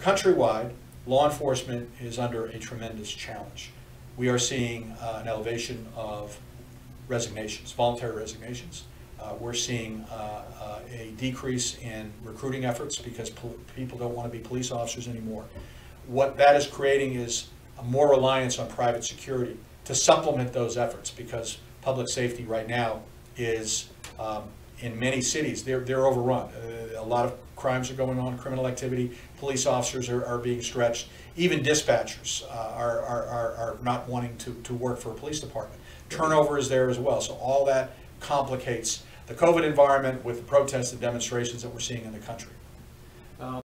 countrywide, law enforcement is under a tremendous challenge. We are seeing uh, an elevation of resignations, voluntary resignations. Uh, We're seeing uh, uh, a decrease in recruiting efforts because people don't want to be police officers anymore. What that is creating is a more reliance on private security to supplement those efforts because public safety right now is, um, in many cities, they're, they're overrun. Uh, A lot of crimes are going on, criminal activity, police officers are, are being stretched. Even dispatchers uh, are, are, are are not wanting to, to work for a police department. Turnover is there as well, so all that complicates the COVID environment with the protests and demonstrations that we're seeing in the country.